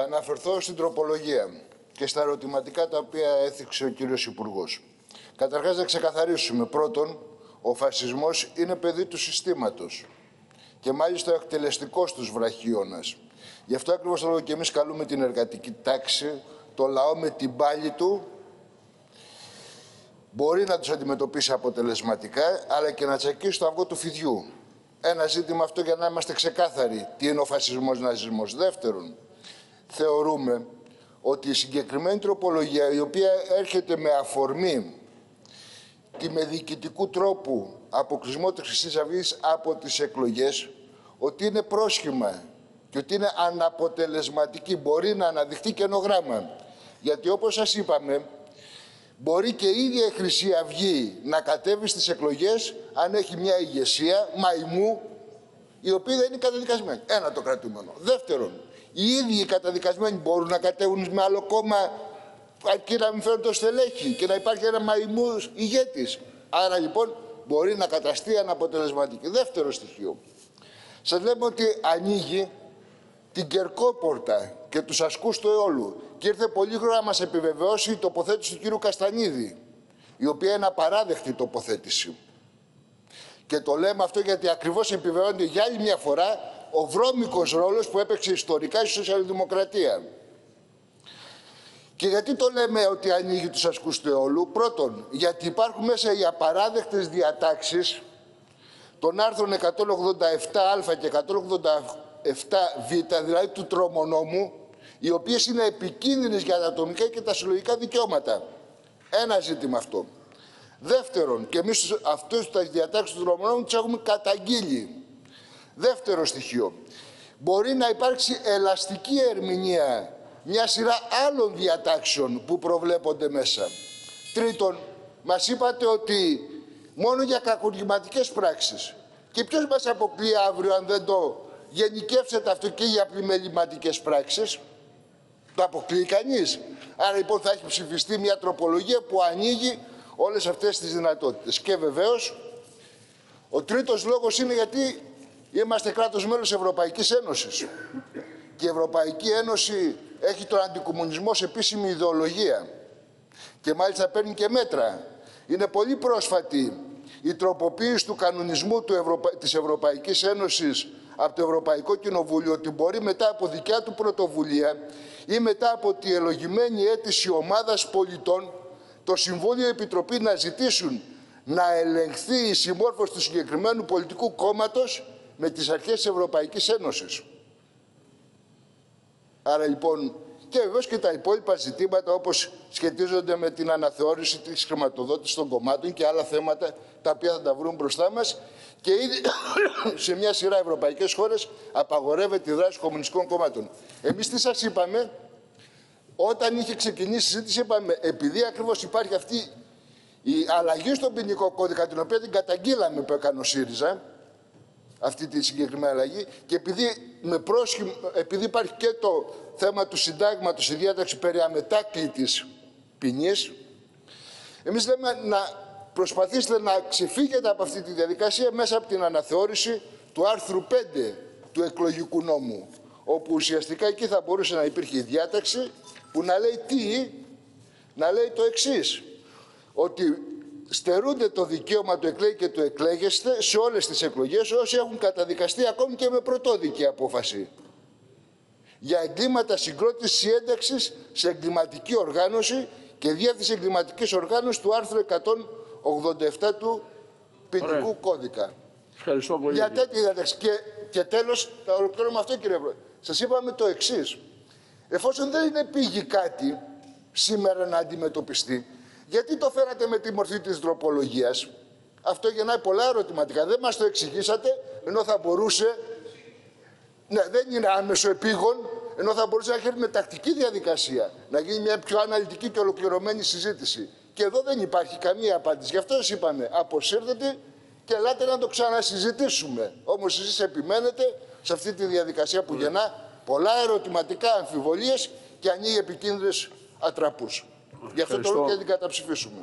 Θα αναφερθώ στην τροπολογία και στα ερωτηματικά τα οποία έθιξε ο κύριος Υπουργός. Καταρχάς να ξεκαθαρίσουμε. Πρώτον, ο φασισμός είναι παιδί του συστήματος και μάλιστα ο εκτελεστικός τους βραχίωνας. Γι' αυτό ακριβώς το και εμείς καλούμε την εργατική τάξη, το λαό με την πάλη του, μπορεί να τους αντιμετωπίσει αποτελεσματικά, αλλά και να τσακίσει το αυγό του φιδιού. Ένα ζήτημα αυτό για να είμαστε ξεκάθαροι. Τι είναι ο φασισμός, ναζισμός. Δεύτερον, θεωρούμε ότι η συγκεκριμένη τροπολογία, η οποία έρχεται με αφορμή τη με διοικητικού τρόπου αποκλεισμό της Χρυσής Αυγής από τις εκλογές, ότι είναι πρόσχημα και ότι είναι αναποτελεσματική. Μπορεί να αναδειχθεί καινογράμμα. Γιατί όπως σας είπαμε, μπορεί και η ίδια η Χρυσή Αυγή να κατέβει στις εκλογές αν έχει μια ηγεσία μαϊμού η οποία δεν είναι καταδικασμένη. Ένα το κρατούμενο. Δεύτερον, οι ίδιοι οι καταδικασμένοι μπορούν να κατέβουν με άλλο κόμμα και να μην φέρουν το στελέχη και να υπάρχει ένα μαϊμού ηγέτης. Άρα λοιπόν μπορεί να καταστεί αναποτελεσματική. Δεύτερο στοιχείο. Σας λέμε ότι ανοίγει την Κερκόπορτα και τους ασκούς του αιώλου και ήρθε πολύ γρήγορα να μας επιβεβαιώσει η τοποθέτηση του κύριου Καστανίδη, η οποία είναι απαράδεκτη τοποθέτηση. Και το λέμε αυτό γιατί ακριβώς επιβεβαιώνεται για άλλη μια φορά ο βρώμικος ρόλος που έπαιξε ιστορικά η Σοσιαλδημοκρατία. Και γιατί το λέμε ότι ανοίγει τους ασκούς του αιώλου; Πρώτον, γιατί υπάρχουν μέσα οι απαράδεκτες διατάξεις των άρθρων 187α και 187β, δηλαδή του τρομονόμου, οι οποίες είναι επικίνδυνες για τα ατομικά και τα συλλογικά δικαιώματα. Ένα ζήτημα αυτό. Δεύτερον, και εμείς αυτές τις διατάξεις του τρομονόμου τις έχουμε καταγγείλει. Δεύτερο στοιχείο. Μπορεί να υπάρξει ελαστική ερμηνεία μια σειρά άλλων διατάξεων που προβλέπονται μέσα. Τρίτον, μας είπατε ότι μόνο για κακουργηματικές πράξεις. Και ποιος μας αποκλεί αύριο αν δεν το γενικεύσετε αυτό και για πλημεληματικές πράξεις; Το αποκλείει κανείς. Άρα λοιπόν θα έχει ψηφιστεί μια τροπολογία που ανοίγει όλες αυτές τις δυνατότητες. Και βεβαίως ο τρίτος λόγος είναι γιατί είμαστε κράτος μέλος Ευρωπαϊκής Ένωσης. Και η Ευρωπαϊκή Ένωση έχει τον αντικομουνισμό σε επίσημη ιδεολογία. Και μάλιστα παίρνει και μέτρα. Είναι πολύ πρόσφατη η τροποποίηση του κανονισμού του Ευρωπα... της Ευρωπαϊκής Ένωσης από το Ευρωπαϊκό Κοινοβούλιο ότι μπορεί μετά από δικιά του πρωτοβουλία ή μετά από τη ελογημένη αίτηση ομάδας πολιτών το Συμβούλιο Επιτροπή να ζητήσουν να ελεγχθεί η συμμόρφωση του συγκεκριμένου πολιτικού κόμματος με τις αρχές της Ευρωπαϊκής Ένωσης. Άρα λοιπόν και βεβαίως και τα υπόλοιπα ζητήματα όπως σχετίζονται με την αναθεώρηση της χρηματοδότησης των κομμάτων και άλλα θέματα τα οποία θα τα βρουν μπροστά μας και ήδη σε μια σειρά ευρωπαϊκές χώρες απαγορεύεται η δράση κομμουνιστικών κομμάτων. Εμείς τι σας είπαμε, όταν είχε ξεκινήσει η συζήτηση είπαμε επειδή ακριβώς υπάρχει αυτή η αλλαγή στον ποινικό κώδικα την οποία την καταγγείλαμε που έκανε ο ΣΥΡΙΖΑ αυτή τη συγκεκριμένη αλλαγή. Και επειδή, με πρόσχημα, επειδή υπάρχει και το θέμα του συντάγματος, η διάταξη περί αμετάκλητης ποινής, εμείς λέμε να προσπαθήσετε να ξεφύγετε από αυτή τη διαδικασία μέσα από την αναθεώρηση του άρθρου 5 του εκλογικού νόμου, όπου ουσιαστικά εκεί θα μπορούσε να υπήρχε η διάταξη που να λέει τι, να λέει το εξής, ότι στερούνται το δικαίωμα του εκλέγει και του εκλέγεστε σε όλες τις εκλογές όσοι έχουν καταδικαστεί ακόμη και με πρωτόδικη απόφαση για εγκλήματα συγκρότησης ένταξης σε εγκληματική οργάνωση και διεύθυνση εγκληματική οργάνωση του άρθρου 187 του ποινικού κώδικα. Ευχαριστώ πολύ. Για τέτοια διάταξη. Και, και τέλος, θα ολοκληρώνω αυτό κύριε Πρόεδρε. Σας είπαμε το εξής. Εφόσον δεν είναι πήγη κάτι σήμερα να αντιμετωπιστεί, γιατί το φέρατε με τη μορφή της τροπολογίας; Αυτό γεννάει πολλά ερωτηματικά. Δεν μας το εξηγήσατε, ενώ θα μπορούσε, ναι, δεν είναι άμεσο επίγον, ενώ θα μπορούσε να έχει με τακτική διαδικασία, να γίνει μια πιο αναλυτική και ολοκληρωμένη συζήτηση. Και εδώ δεν υπάρχει καμία απάντηση. Γι' αυτό σας είπαμε, αποσύρθετε και ελάτε να το ξανασυζητήσουμε. Όμως εσείς επιμένετε σε αυτή τη διαδικασία που γεννά πολλά ερωτηματικά, αμφιβολίες και ανοίγει επικίνδυνες ατραπούς. Γι' αυτό το λόγο και την καταψηφίσουμε.